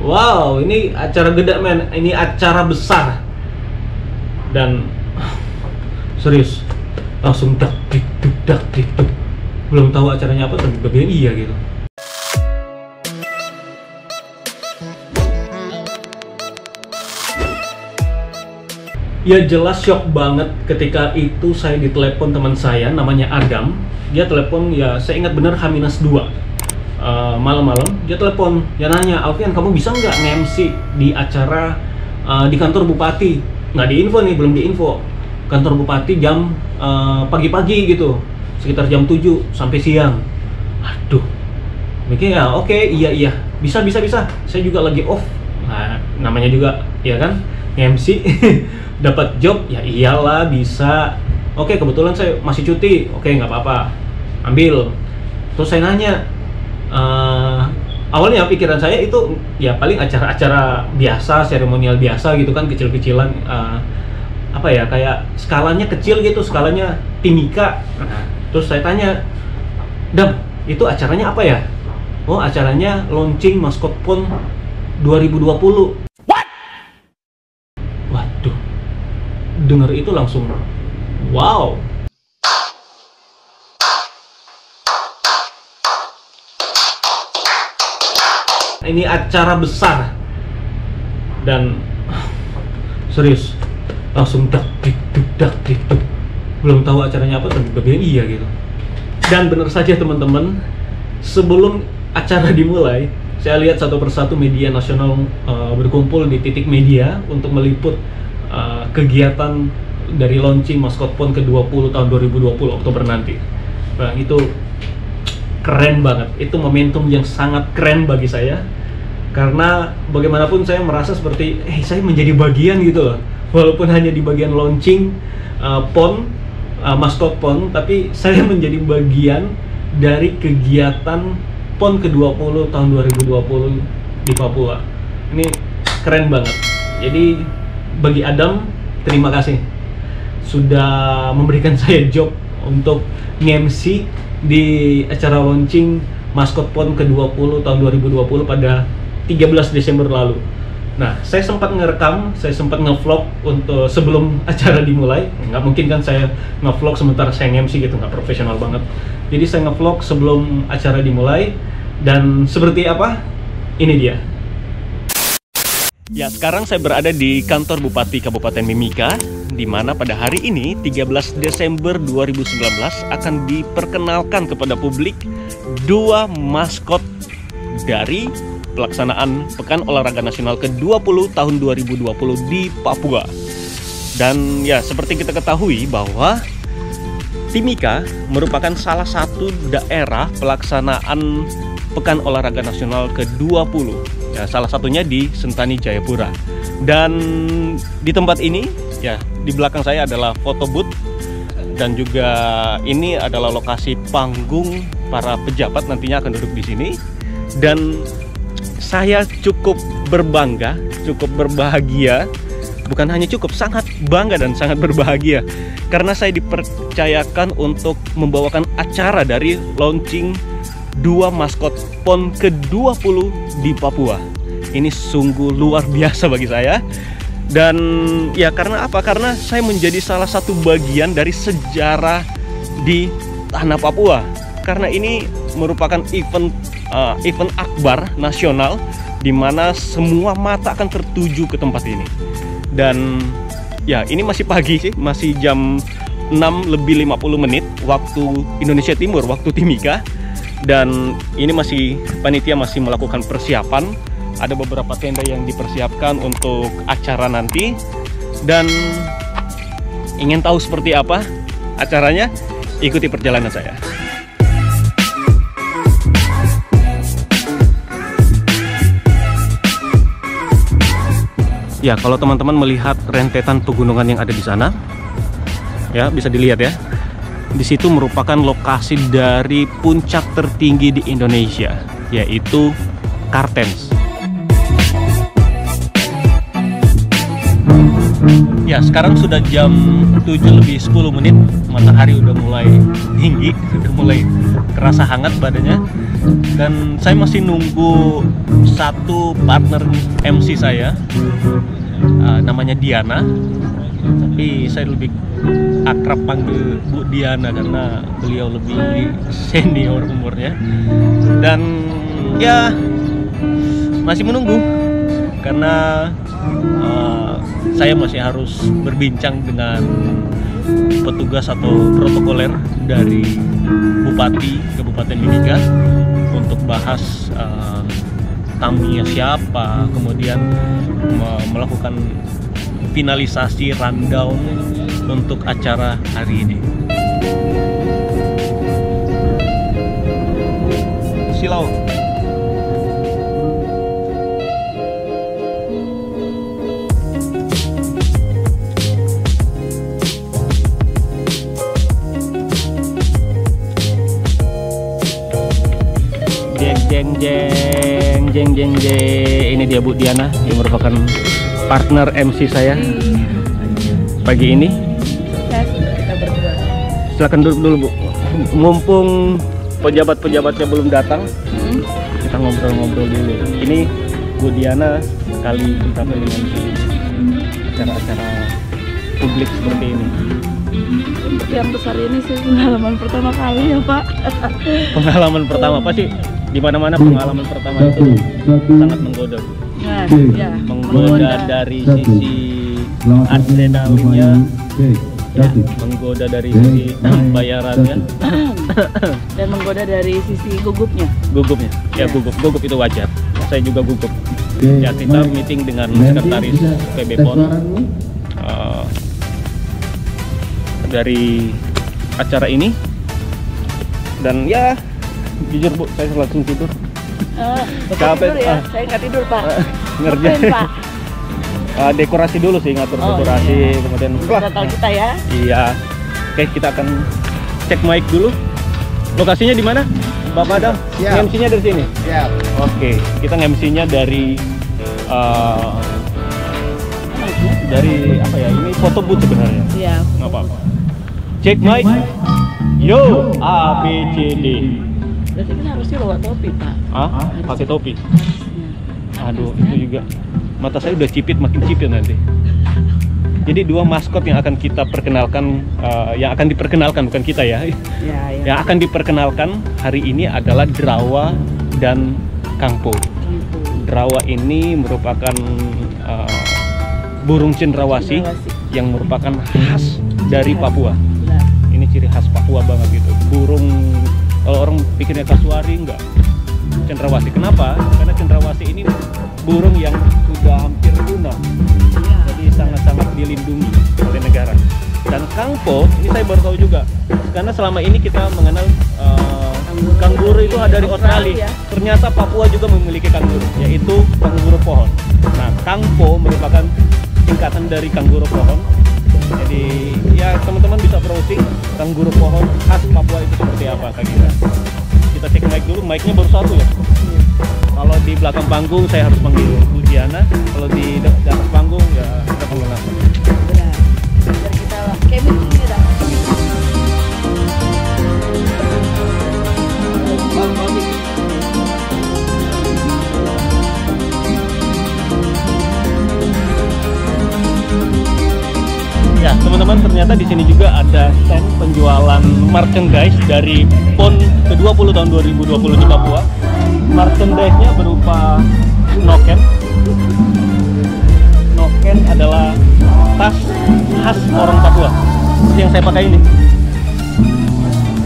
Wow, ini acara gede men. Ini acara besar. Dan serius, langsung dak dik duk dak dik. Belum tahu acaranya apa, tapi bilang iya gitu. Ya jelas shock banget ketika itu saya ditelepon teman saya namanya Adam. Dia telepon ya saya ingat bener H-2 uh, malam-malam dia telepon. Dia nanya Alfian kamu bisa nggak nge-MC di acara uh, di kantor bupati? Nggak diinfo nih belum diinfo. Kantor bupati jam uh, pagi-pagi gitu. Sekitar jam 7 sampai siang. Aduh. Mikir ya oke iya iya. Bisa bisa bisa. Saya juga lagi off. Nah, namanya juga ya kan? MC dapat job ya iyalah bisa. Oke kebetulan saya masih cuti. Oke nggak apa-apa. Ambil. Terus saya nanya eh, awalnya pikiran saya itu ya paling acara-acara biasa seremonial biasa gitu kan kecil-kecilan eh, apa ya kayak skalanya kecil gitu skalanya timika. Terus saya tanya Dam itu acaranya apa ya? Oh acaranya launching maskot pon 2020 Waduh, denger itu langsung wow. Ini acara besar dan serius langsung dak dik dak dik duk. Belum tahu acaranya apa tapi bilang iya gitu. Dan benar saja teman-teman, sebelum acara dimulai, saya lihat satu persatu media nasional uh, berkumpul di titik media untuk meliput uh, kegiatan dari launching maskot PON ke-20 tahun 2020 Oktober nanti. Nah, itu keren banget. Itu momentum yang sangat keren bagi saya. Karena bagaimanapun saya merasa seperti eh saya menjadi bagian gitu loh. Walaupun hanya di bagian launching uh, PON uh, maskot PON, tapi saya menjadi bagian dari kegiatan PON ke-20 tahun 2020 di Papua. Ini keren banget. Jadi bagi Adam, terima kasih sudah memberikan saya job untuk nge-MC di acara launching maskot PON ke-20 tahun 2020 pada 13 Desember lalu. Nah, saya sempat ngerekam, saya sempat ngevlog untuk sebelum acara dimulai. Nggak mungkin kan saya ngevlog sementara saya nge-MC gitu, nggak profesional banget. Jadi saya ngevlog sebelum acara dimulai dan seperti apa? Ini dia. Ya, sekarang saya berada di kantor Bupati Kabupaten Mimika, di mana pada hari ini, 13 Desember 2019, akan diperkenalkan kepada publik dua maskot dari pelaksanaan Pekan Olahraga Nasional ke-20 tahun 2020 di Papua. Dan ya, seperti kita ketahui bahwa Timika merupakan salah satu daerah pelaksanaan Pekan Olahraga Nasional ke-20 ya salah satunya di Sentani Jayapura. Dan di tempat ini ya di belakang saya adalah foto booth. Dan juga ini adalah lokasi panggung para pejabat nantinya akan duduk di sini. Dan saya cukup berbangga cukup berbahagia bukan hanya cukup sangat bangga dan sangat berbahagia karena saya dipercayakan untuk membawakan acara dari launching dua maskot PON ke-20 di Papua. Ini sungguh luar biasa bagi saya. Dan ya karena apa? Karena saya menjadi salah satu bagian dari sejarah di tanah Papua. Karena ini merupakan event uh, event akbar nasional di mana semua mata akan tertuju ke tempat ini. Dan ya ini masih pagi sih, masih jam 6 lebih 50 menit waktu Indonesia Timur, waktu Timika. Dan ini masih panitia masih melakukan persiapan. Ada beberapa tenda yang dipersiapkan untuk acara nanti. Dan ingin tahu seperti apa acaranya? Ikuti perjalanan saya ya kalau teman-teman melihat rentetan pegunungan yang ada di sana ya bisa dilihat ya di situ merupakan lokasi dari puncak tertinggi di Indonesia, yaitu Kartens. Ya, sekarang sudah jam 7 lebih 10 menit, matahari udah mulai tinggi, sudah mulai kerasa hangat badannya. Dan saya masih nunggu satu partner MC saya. Uh, namanya Diana. Tapi saya lebih akrab panggil Bu Diana karena beliau lebih senior umurnya. Dan ya masih menunggu. Karena uh, saya masih harus berbincang dengan petugas atau protokoler dari Bupati Kabupaten Mimika untuk bahas uh, tamunya siapa, kemudian melakukan finalisasi rundown untuk acara hari ini. Silau. Jeng jeng jeng jeng jeng ini dia Bu Diana yang merupakan partner MC saya pagi ini. Silakan duduk dulu Bu. Mumpung pejabat-pejabatnya belum datang, kita ngobrol-ngobrol dulu. Ini Bu Diana kali pertama dengan acara-acara publik seperti ini. Untuk yang besar ini sih pengalaman pertama kali ya Pak. Pengalaman pertama pasti di mana-mana pengalaman pertama itu sangat menggoda. Bu. Ya. Menggoda dari sisi adrenalinnya, ya, menggoda dari sisi bayarannya, dan menggoda dari sisi gugupnya. gugupnya. Ya Ya. gugup, gugup itu wajar. Saya juga gugup. Ya kita meeting dengan sekretaris PB PON eh, dari acara ini dan ya jujur bu saya langsung tidur Eh, Capek, tidur ya? ah. Saya nggak tidur Pak. ngerjain Pak? Eh, dekorasi dulu sih ngatur Oh, dekorasi iya. kemudian Total kita ya. iya oke kita akan cek mic dulu lokasinya di mana Bapak Adam Siap. MC-nya dari sini Siap. oke kita MC-nya dari eh, dari apa ya ini foto booth sebenarnya Iya. nggak apa-apa cek mic yo A B C D Berarti kan harusnya bawa topi Pak. ah pakai topi Ya. aduh itu juga mata saya udah cipit makin cipit nanti jadi dua maskot yang akan kita perkenalkan eh, yang akan diperkenalkan bukan kita ya Ya, ya. yang akan diperkenalkan hari ini adalah Drawa dan Kangpo. Drawa ini merupakan eh, burung cendrawasih Cendrawasih. yang merupakan khas dari. Papua Benar. ini ciri khas Papua banget gitu burung kalau orang pikirnya kasuari enggak. Cendrawasih kenapa? Karena cendrawasih ini burung yang sudah hampir punah jadi sangat-sangat dilindungi oleh negara. Dan kangpo ini saya baru tahu juga. Karena selama ini kita mengenal uh, Kanguru. kanguru itu ada dari Australia. Australia. Ternyata Papua juga memiliki kanguru yaitu kanguru pohon. Nah kangpo merupakan tingkatan dari kanguru pohon. Jadi ya teman-teman bisa browsing kanguru pohon khas Papua itu seperti apa kak Gina. kita cek mic dulu mic-nya baru satu ya kalau di belakang panggung saya harus panggil Bu Diana kalau di, di atas panggung ya kita panggil nama Benar. Biar kita ya dah. Ya, teman-teman ternyata di sini juga ada stand penjualan merchandise dari PON ke-20 tahun 2020 di Papua. Merchandise-nya berupa noken. Noken adalah tas khas orang Papua. Seperti yang saya pakai ini.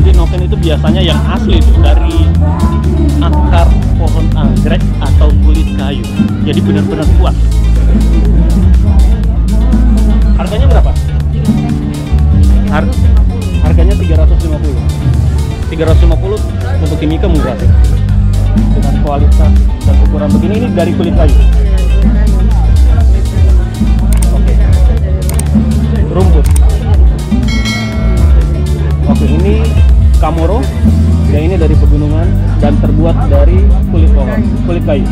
Jadi noken itu biasanya yang asli itu dari akar pohon anggrek atau kulit kayu. Jadi benar-benar kuat. Har harganya 350. 350 untuk Kimika murah sih. Dengan kualitas dan ukuran begini ini dari kulit kayu. Oke. Rumput. Oke, ini Kamoro. Yang ini dari pegunungan dan terbuat dari kulit pohon, kulit kayu.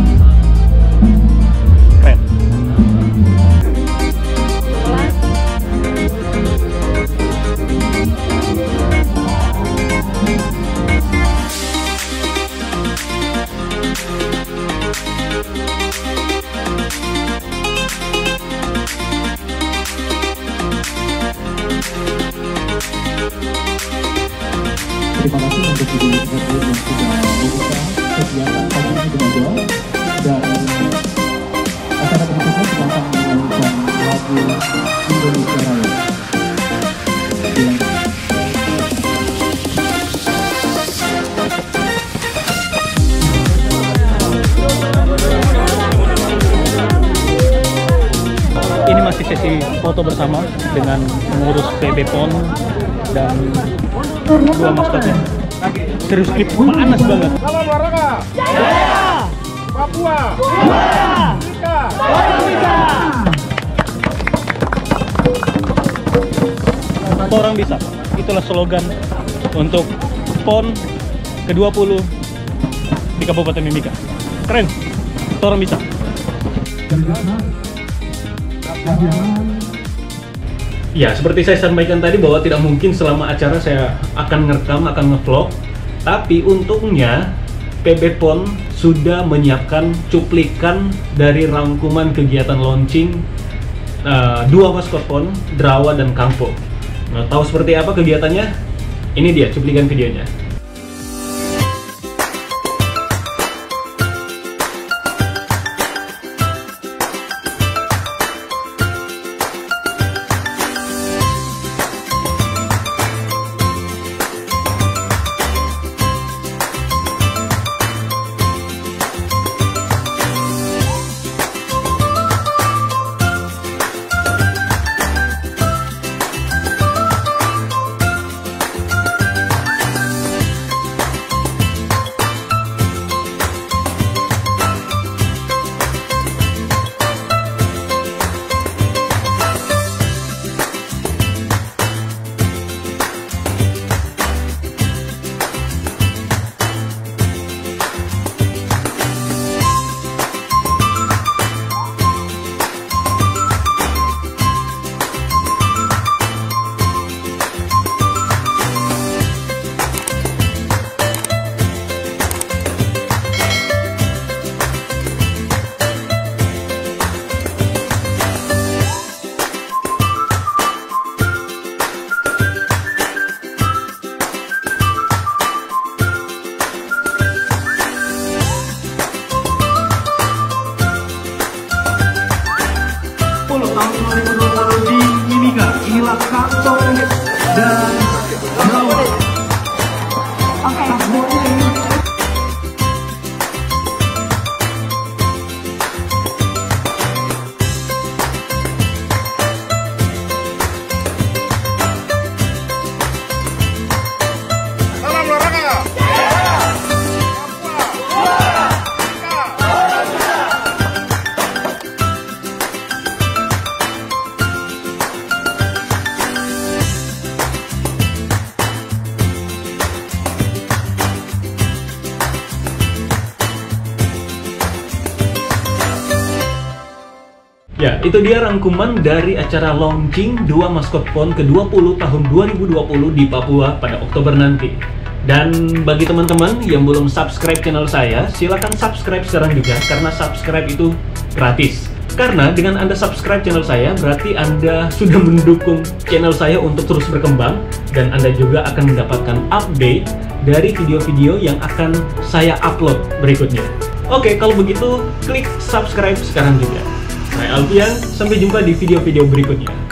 Dengan pengurus PB PON dan dua maskotnya. Serius klip panas banget. Salam olahraga. Jaya. Papua. Merdeka. Orang bisa. Itulah slogan untuk PON ke-20 di Kabupaten Mimika. Keren. Orang bisa. Ya, seperti saya sampaikan tadi bahwa tidak mungkin selama acara saya akan ngerekam, akan ngevlog. Tapi untungnya PB PON sudah menyiapkan cuplikan dari rangkuman kegiatan launching uh, dua maskot PON, Drawa dan Kampo. Nah, tahu seperti apa kegiatannya? Ini dia cuplikan videonya. Itu dia rangkuman dari acara launching dua maskot PON ke-20 tahun 2020 di Papua pada Oktober nanti. Dan bagi teman-teman yang belum subscribe channel saya, silakan subscribe sekarang juga karena subscribe itu gratis. Karena dengan Anda subscribe channel saya, berarti Anda sudah mendukung channel saya untuk terus berkembang dan Anda juga akan mendapatkan update dari video-video yang akan saya upload berikutnya. Oke, kalau begitu klik subscribe sekarang juga. Saya Alfian, sampai jumpa di video-video berikutnya.